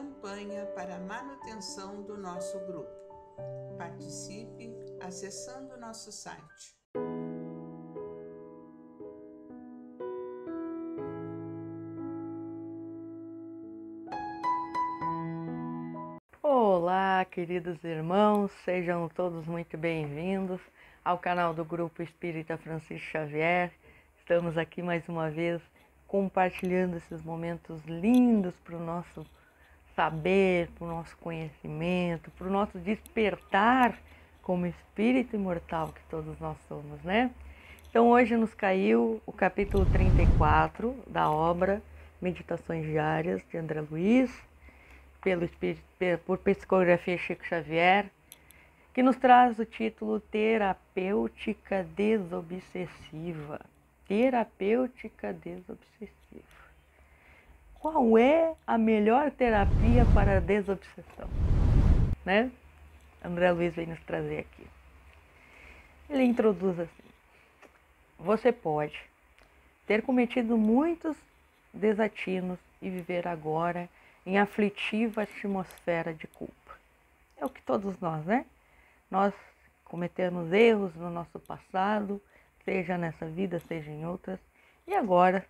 campanha para a manutenção do nosso grupo. Participe acessando nosso site. Olá, queridos irmãos, sejam todos muito bem-vindos ao canal do Grupo Espírita Francisco Xavier. Estamos aqui mais uma vez compartilhando esses momentos lindos para o nosso saber, para o nosso conhecimento, para o nosso despertar como espírito imortal que todos nós somos, né? Então hoje nos caiu o capítulo 34 da obra Meditações Diárias de André Luiz, pelo espírito, por psicografia Chico Xavier, que nos traz o título Terapêutica Desobsessiva. Terapêutica Desobsessiva. Qual é a melhor terapia para a desobsessão? Né? André Luiz vem nos trazer aqui. Ele introduz assim: Você pode ter cometido muitos desatinos e viver agora em aflitiva atmosfera de culpa. É o que todos nós, né? Nós cometemos erros no nosso passado, seja nessa vida, seja em outras, e agora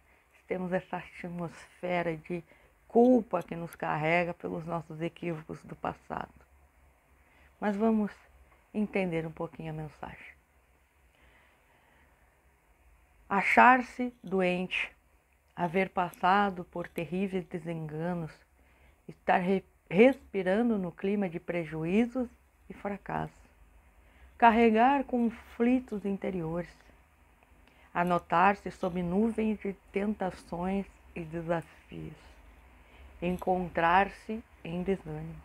temos essa atmosfera de culpa que nos carrega pelos nossos equívocos do passado. Mas vamos entender um pouquinho a mensagem. Achar-se doente, haver passado por terríveis desenganos, estar re respirando no clima de prejuízos e fracassos, carregar conflitos interiores, anotar-se sob nuvens de tentações e desafios, encontrar-se em desânimo,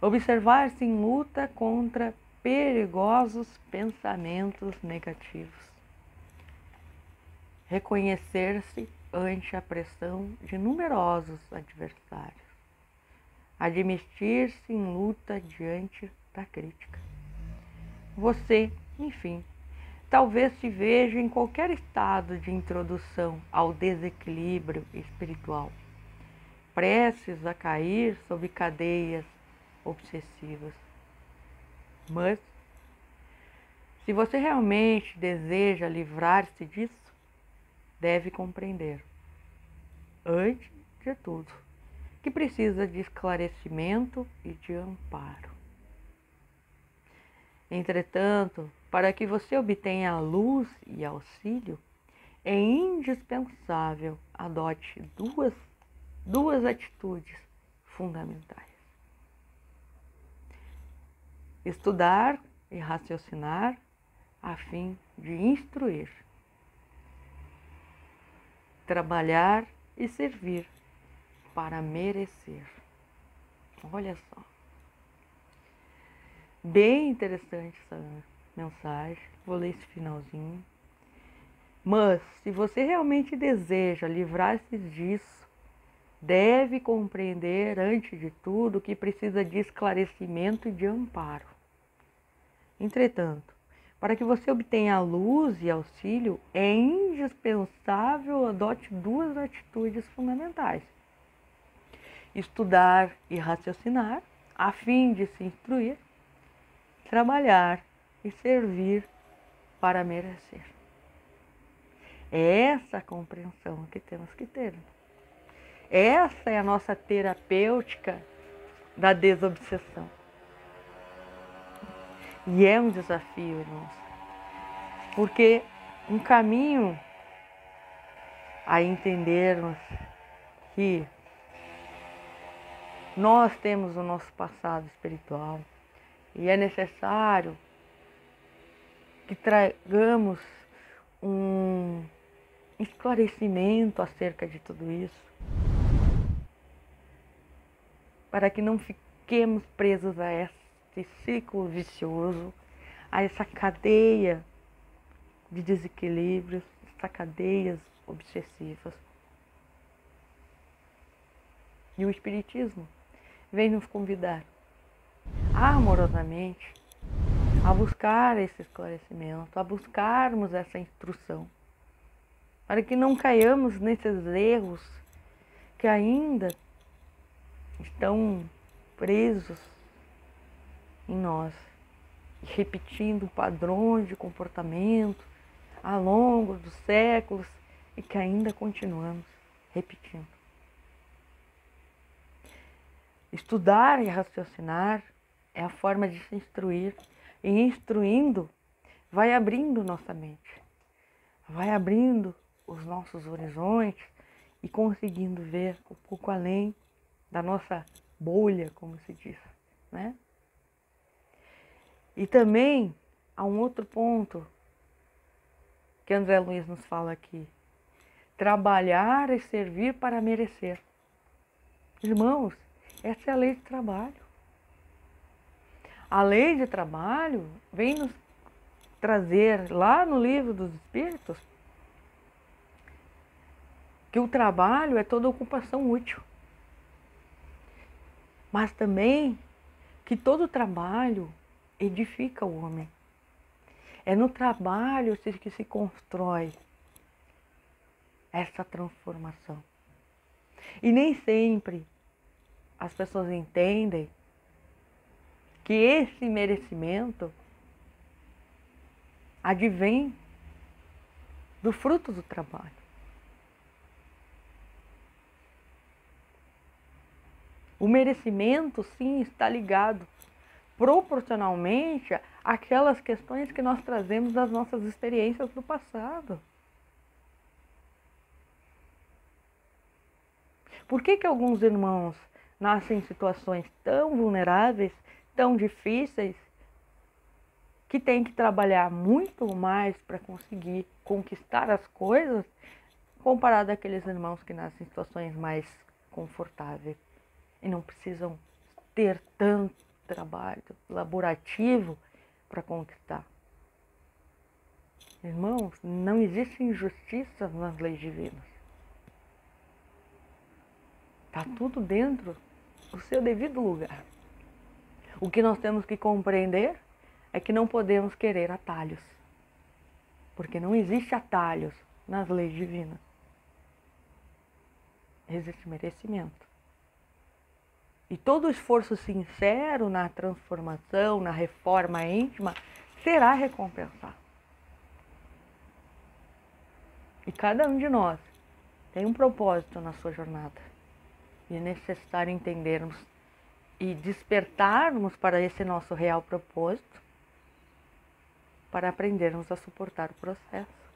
observar-se em luta contra perigosos pensamentos negativos, reconhecer-se ante a pressão de numerosos adversários, admitir-se em luta diante da crítica. Você, enfim, talvez se veja em qualquer estado de introdução ao desequilíbrio espiritual, prestes a cair sob cadeias obsessivas. Mas, se você realmente deseja livrar-se disso, deve compreender, antes de tudo, que precisa de esclarecimento e de amparo. Entretanto, para que você obtenha luz e auxílio, é indispensável adote duas, duas atitudes fundamentais: estudar e raciocinar a fim de instruir, trabalhar e servir para merecer. Olha só. Bem interessante essa mensagem. Vou ler esse finalzinho. Mas, se você realmente deseja livrar-se disso, deve compreender, antes de tudo, que precisa de esclarecimento e de amparo. Entretanto, para que você obtenha luz e auxílio, é indispensável adote duas atitudes fundamentais: estudar e raciocinar, a fim de se instruir, trabalhar e servir para merecer. É essa a compreensão que temos que ter. Essa é a nossa terapêutica da desobsessão. E é um desafio, irmãos, porque um caminho a entendermos que nós temos o nosso passado espiritual, e é necessário que tragamos um esclarecimento acerca de tudo isso, para que não fiquemos presos a esse ciclo vicioso, a essa cadeia de desequilíbrios, essa cadeias obsessivas. E o Espiritismo vem nos convidar amorosamente a buscar esse esclarecimento, a buscarmos essa instrução, para que não caiamos nesses erros que ainda estão presos em nós, repetindo padrões de comportamento ao longo dos séculos e que ainda continuamos repetindo. Estudar e raciocinar é a forma de se instruir, e instruindo vai abrindo nossa mente, vai abrindo os nossos horizontes e conseguindo ver um pouco além da nossa bolha, como se diz, né? E também há um outro ponto que André Luiz nos fala aqui. Trabalhar e servir para merecer. Irmãos, essa é a lei de trabalho. A lei de trabalho vem nos trazer lá no livro dos Espíritos que o trabalho é toda ocupação útil. Mas também que todo trabalho edifica o homem. É no trabalho que se constrói essa transformação. E nem sempre as pessoas entendem que esse merecimento advém do fruto do trabalho. O merecimento, sim, está ligado proporcionalmente àquelas questões que nós trazemos das nossas experiências do passado. Por que, que alguns irmãos nascem em situações tão vulneráveis, tão difíceis, que têm que trabalhar muito mais para conseguir conquistar as coisas, comparado àqueles irmãos que nascem em situações mais confortáveis e não precisam ter tanto trabalho laborativo para conquistar. Irmãos, não existe injustiça nas leis divinas. Está tudo dentro do seu devido lugar. O que nós temos que compreender é que não podemos querer atalhos. Porque não existe atalhos nas leis divinas. Existe merecimento. E todo esforço sincero na transformação, na reforma íntima, será recompensado. E cada um de nós tem um propósito na sua jornada. E é necessário entendermos e despertarmos para esse nosso real propósito, para aprendermos a suportar o processo.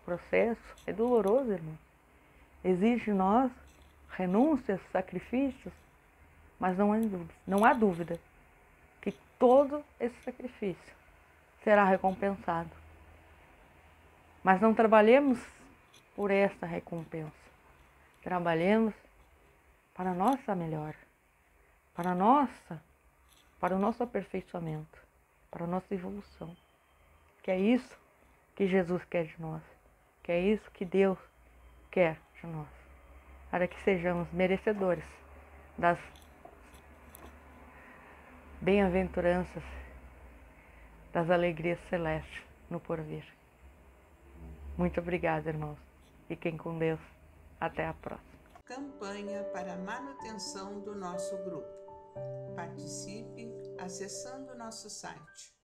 O processo é doloroso, irmão. Exige de nós renúncias, sacrifícios, mas não há, dúvida, não há dúvida que todo esse sacrifício será recompensado. Mas não trabalhemos por essa recompensa. Trabalhemos para a nossa melhora, para a nossa, para o nosso aperfeiçoamento, para a nossa evolução. Que é isso que Jesus quer de nós, que é isso que Deus quer de nós para que sejamos merecedores das bem-aventuranças, das alegrias celestes no porvir. Muito obrigada, irmãos. Fiquem com Deus. Até a próxima. Campanha para a manutenção do nosso grupo. Participe acessando nosso site